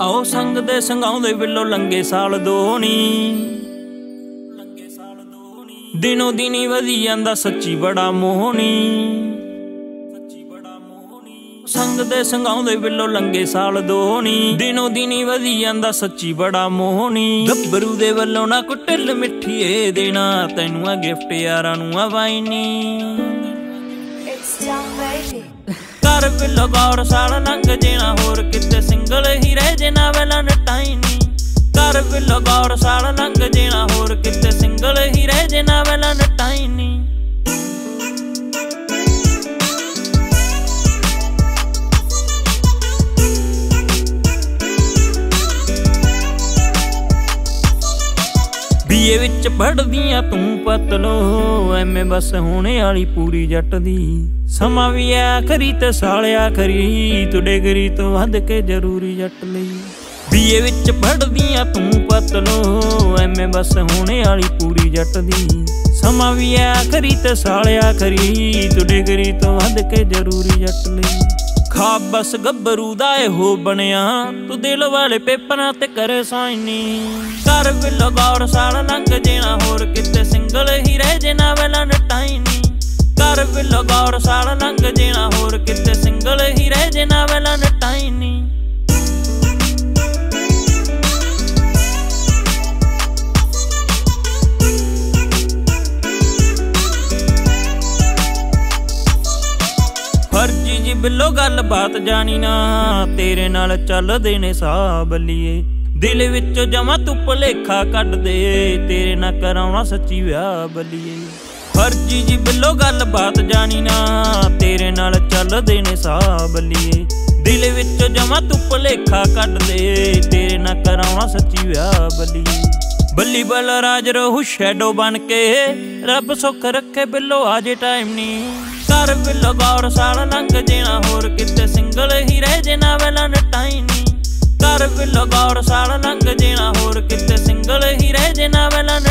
ਆਓ ਸੰਗ ਦੇ ਸੰਗਾਉਂਦੇ ਬਿੱਲੋ ਲੰਗੇ ਸਾਲ ਦੋਣੀ ਲੰਗੇ ਸਾਲ ਦੋਣੀ ਦਿਨੋ ਦਿਨੀ ਵਧੀ ਜਾਂਦਾ ਸੱਚੀ ਬੜਾ ਮੋਹਣੀ। ਸੱਚੀ ਬੜਾ ਮੋਹਣੀ ਸੰਗ ਦੇ ਸੰਗਾਉਂਦੇ ਬਿੱਲੋ ਲੰਗੇ ਸਾਲ ਦੋਣੀ ਦਿਨੋ ਦਿਨੀ ਵਧੀ ਜਾਂਦਾ ਸੱਚੀ ਬੜਾ ਮੋਹਣੀ। ਗੱਭਰੂ ਦੇ ਵੱਲੋਂ ਨਾ ਕੁੱਟਲ ਮਿੱਠੀਏ ਦੇਣਾ ਤੈਨੂੰ ਆ ਗਿਫਟ ਯਾਰਾਂ ਨੂੰ ਆ ਵਾਈਨੀ It's down, baby. ਕਰ ਬਿੱਲੋ ਗੌਰ ਸਾਲ ਲੰਘ ਜੇਣਾ, ਹੋਰ ਕਿਤੇ ਸਿੰਗਲ ਹੀ ਰਹਿ ਜੇ ਨਾ ਵੇਲਾ ਨਟਾਈਨੀ ਕਰ ਬਿੱਲੋ ਗੌਰ ਸਾਲ ਲੰਘ ਜੇਣਾ, ਹੋਰ ਕਿਤੇ ਸਿੰਗਲ ਹੀ ਰਹਿ ਜੇ ਨਾ। ਵੇਲਾ ਨਟਾਈਨੀ ਵਿੱਚ ਪੜਦੀਆਂ ਤੂੰ ਪਤਲੋ ਐਵੇਂ ਬਸ ਹੋਣੇ ਵਾਲੀ ਪੂਰੀ ਜੱਟ ਦੀ ਸਮਾਂ ਵੀ ਆਖਰੀ ਤੇ ਸਾਲਿਆ ਖਰੀ ਤੂੰ ਡਿਗਰੀ ਤੋਂ ਵੱਧ ਕੇ ਜ਼ਰੂਰੀ ਜੱਟ ਲਈ। ਬੀਏ ਵਿੱਚ ਪੜਦੀਆਂ ਤੂੰ ਪਤਲੋ ਐਵੇਂ ਬਸ ਹੋਣੇ ਵਾਲੀ ਪੂਰੀ ਜੱਟ ਦੀ ਸਮਾਂ ਵੀ ਆਖਰੀ ਤੇ ਸਾਲਿਆ ਖਰੀ ਤੂੰ ਡਿਗਰੀ ਤੋਂ ਵੱਧ ਕੇ ਜ਼ਰੂਰੀ ਜੱਟ ਲਈ। ਖਾਬ ਬਸ ਗੱਭਰੂ ਦਾ ਇਹੋ ਬਣਿਆ। ਤੂੰ ਦਿਲ ਵਾਲੇ ਪੇਪਰਾਂ ਤੇ ਕਰੇ ਸਾਈਨੀ। ਕਰ ਬਿੱਲੋ ਗੌਰ ਸਾਲ ਲੰਘ ਜੇਣਾ, ਹੋਰ ਕਿਤੇ ਸਿੰਗਲ ਹੀ ਰਹਿ ਜੇ ਨਾ ਵੇਲਾ ਨਟਾਈਨੀ। ਕਰ ਬਿੱਲੋ ਗੌਰ ਸਾਲ ਲੰਘ ਜੇਣਾ, ਹੋਰ ਕਿਤੇ ਸਿੰਗਲ ਹੀ ਰਹਿ ਜੇ ਜੀ ਬਿੱਲੋ ਗੱਲ ਜਾਣੀ ਨਾ, ਤੇਰੇ ਨਾਲ ਚੱਲਦੇ ਨੇ ਸਾਹ ਬੱਲੀਏ ਦਿਲ ਵਿੱਚੋਂ ਜਮਾ ਤੂੰ ਭੁਲੇਖਾ ਕੱਢ ਦੇ, ਤੇਰੇ ਨਾਲ ਕਰਾਉਣਾ ਸੱਚੀ ਵਿਆਹ ਬੱਲੀਏ। ਫਰਜੀ ਜੀ ਬਿੱਲੋ ਗੱਲ ਬਾਤ ਜਾਣੀ ਨਾ, ਤੇਰੇ ਨਾਲ ਚੱਲਦੇ ਨੇ ਸਾਹ ਬੱਲੀਏ ਦਿਲ ਵਿੱਚੋਂ ਜਮਾ ਤੂੰ ਭੁਲੇਖਾ ਕੱਢ ਦੇ, ਤੇਰੇ ਨਾਲ ਕਰਾਉਣਾ ਸੱਚੀ ਵਿਆਹ ਬੱਲੀਏ। ਬੱਲੀ ਬਲ ਰਾਜ ਰਹੂ ਸ਼ੈਡੋ ਬਣ ਕੇ। ਰੱਬ ਸੁੱਖ ਰੱਖੇ ਬਿੱਲੋ ਆਜੇ ਟਾਈਮ ਨਹੀਂ ਕਰ ਬਿੱਲੋ ਗੌਰ ਸਾਲ ਲੰਘ ਜੇਣਾ, ਹੋਰ ਕਿਤੇ ਸਿੰਗਲ ਹੀ ਰਹਿ ਜੇ ਨਾ ਵੇਲਾ ਨਟਾਈਨੀ ਕਰ ਬਿੱਲੋ ਗੌਰ ਸਾਲ ਲੰਘ ਜੇਣਾ, ਹੋਰ ਕਿਤੇ ਸਿੰਗਲ ਹੀ ਰਹਿ ਜੇ ਵੈਲਨ